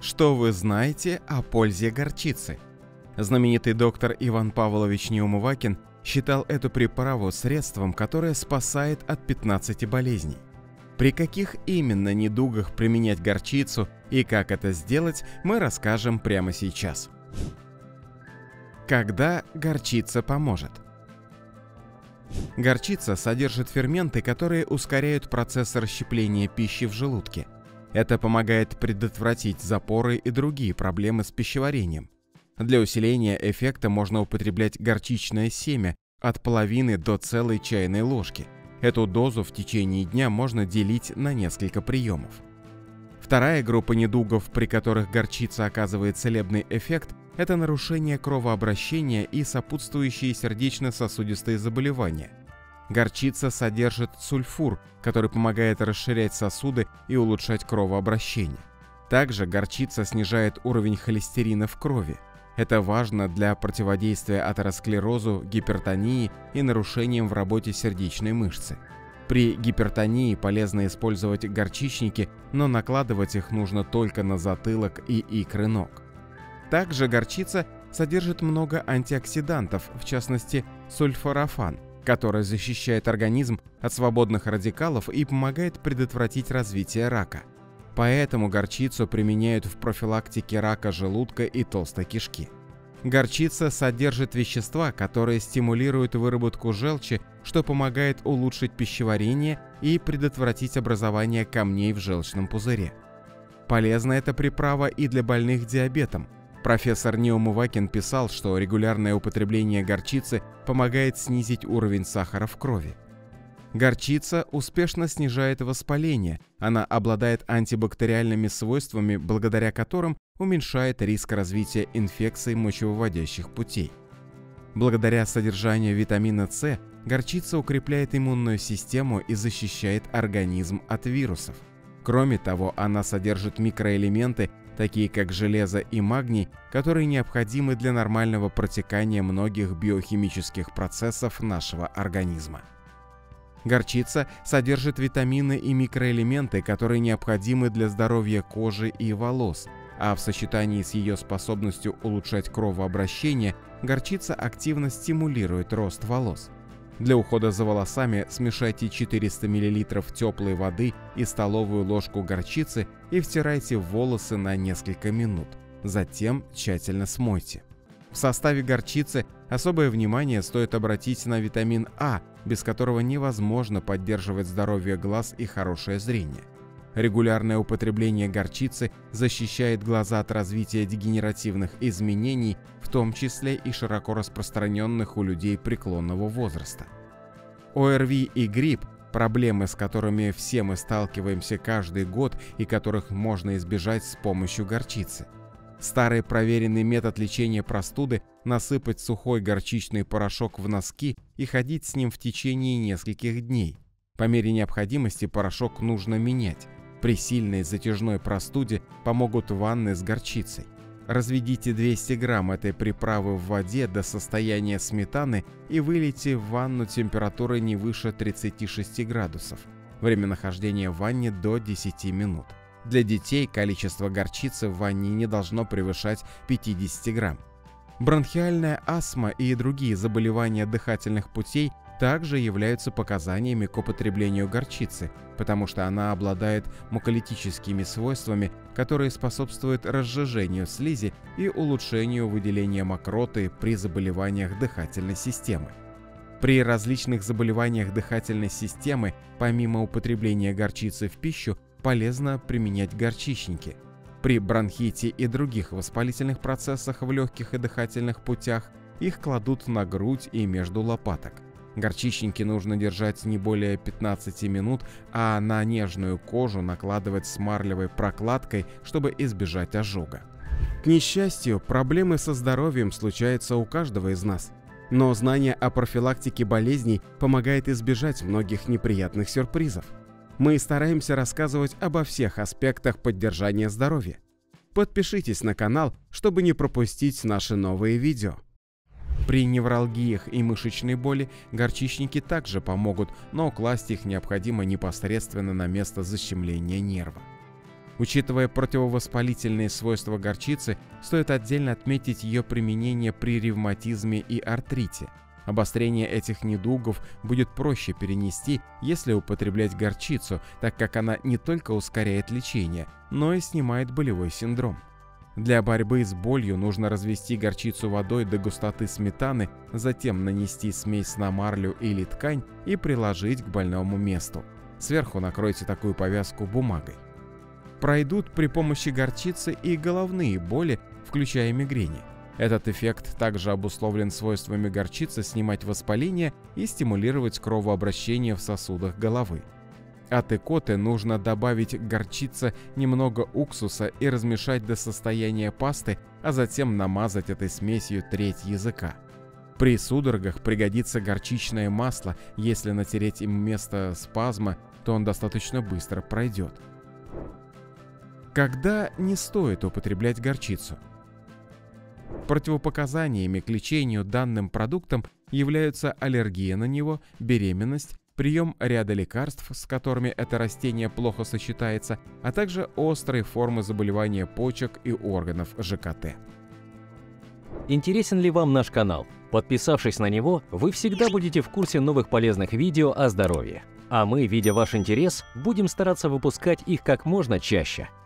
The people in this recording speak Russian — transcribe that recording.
Что вы знаете о пользе горчицы? Знаменитый доктор Иван Павлович Неумывакин считал эту приправу средством, которое спасает от 15 болезней. При каких именно недугах применять горчицу и как это сделать, мы расскажем прямо сейчас. Когда горчица поможет? Горчица содержит ферменты, которые ускоряют процесс расщепления пищи в желудке. Это помогает предотвратить запоры и другие проблемы с пищеварением. Для усиления эффекта можно употреблять горчичное семя от половины до целой чайной ложки. Эту дозу в течение дня можно делить на несколько приемов. Вторая группа недугов, при которых горчица оказывает целебный эффект, это нарушение кровообращения и сопутствующие сердечно-сосудистые заболевания. Горчица содержит сульфур, который помогает расширять сосуды и улучшать кровообращение. Также горчица снижает уровень холестерина в крови. Это важно для противодействия атеросклерозу, гипертонии и нарушениям в работе сердечной мышцы. При гипертонии полезно использовать горчичники, но накладывать их нужно только на затылок и икры ног. Также горчица содержит много антиоксидантов, в частности сульфорафан, который защищает организм от свободных радикалов и помогает предотвратить развитие рака. Поэтому горчицу применяют в профилактике рака желудка и толстой кишки. Горчица содержит вещества, которые стимулируют выработку желчи, что помогает улучшить пищеварение и предотвратить образование камней в желчном пузыре. Полезна эта приправа и для больных диабетом. Профессор Неумывакин писал, что регулярное употребление горчицы помогает снизить уровень сахара в крови. Горчица успешно снижает воспаление, она обладает антибактериальными свойствами, благодаря которым уменьшает риск развития инфекций мочевыводящих путей. Благодаря содержанию витамина С горчица укрепляет иммунную систему и защищает организм от вирусов. Кроме того, она содержит микроэлементы, такие как железо и магний, которые необходимы для нормального протекания многих биохимических процессов нашего организма. Горчица содержит витамины и микроэлементы, которые необходимы для здоровья кожи и волос, а в сочетании с ее способностью улучшать кровообращение, горчица активно стимулирует рост волос. Для ухода за волосами смешайте 400 мл теплой воды и столовую ложку горчицы и втирайте в волосы на несколько минут. Затем тщательно смойте. В составе горчицы особое внимание стоит обратить на витамин А, без которого невозможно поддерживать здоровье глаз и хорошее зрение. Регулярное употребление горчицы защищает глаза от развития дегенеративных изменений, в том числе и широко распространенных у людей преклонного возраста. ОРВИ и грипп – проблемы, с которыми все мы сталкиваемся каждый год и которых можно избежать с помощью горчицы – Старый проверенный метод лечения простуды – насыпать сухой горчичный порошок в носки и ходить с ним в течение нескольких дней. По мере необходимости порошок нужно менять. При сильной затяжной простуде помогут ванны с горчицей. Разведите 200 грамм этой приправы в воде до состояния сметаны и вылейте в ванну температурой не выше 36 градусов. Время нахождения в ванне до 10 минут. Для детей количество горчицы в ванне не должно превышать 50 грамм. Бронхиальная астма и другие заболевания дыхательных путей также являются показаниями к употреблению горчицы, потому что она обладает муколитическими свойствами, которые способствуют разжижению слизи и улучшению выделения мокроты при заболеваниях дыхательной системы. При различных заболеваниях дыхательной системы, помимо употребления горчицы в пищу, полезно применять горчичники. При бронхите и других воспалительных процессах в легких и дыхательных путях их кладут на грудь и между лопаток. Горчичники нужно держать не более 15 минут, а на нежную кожу накладывать с марлевой прокладкой, чтобы избежать ожога. К несчастью, проблемы со здоровьем случаются у каждого из нас. Но знание о профилактике болезней помогает избежать многих неприятных сюрпризов мы стараемся рассказывать обо всех аспектах поддержания здоровья. Подпишитесь на канал, чтобы не пропустить наши новые видео. При невралгиях и мышечной боли горчичники также помогут, но класть их необходимо непосредственно на место защемления нерва. Учитывая противовоспалительные свойства горчицы, стоит отдельно отметить ее применение при ревматизме и артрите. Обострение этих недугов будет проще перенести, если употреблять горчицу, так как она не только ускоряет лечение, но и снимает болевой синдром. Для борьбы с болью нужно развести горчицу водой до густоты сметаны, затем нанести смесь на марлю или ткань и приложить к больному месту. Сверху накройте такую повязку бумагой пройдут при помощи горчицы и головные боли, включая мигрени. Этот эффект также обусловлен свойствами горчицы снимать воспаление и стимулировать кровообращение в сосудах головы. От икоты нужно добавить к горчице немного уксуса и размешать до состояния пасты, а затем намазать этой смесью треть языка. При судорогах пригодится горчичное масло, если натереть им место спазма, то он достаточно быстро пройдет. Когда не стоит употреблять горчицу? Противопоказаниями к лечению данным продуктом являются аллергия на него, беременность, прием ряда лекарств, с которыми это растение плохо сочетается, а также острые формы заболевания почек и органов ЖКТ. Интересен ли вам наш канал? Подписавшись на него, вы всегда будете в курсе новых полезных видео о здоровье. А мы, видя ваш интерес, будем стараться выпускать их как можно чаще –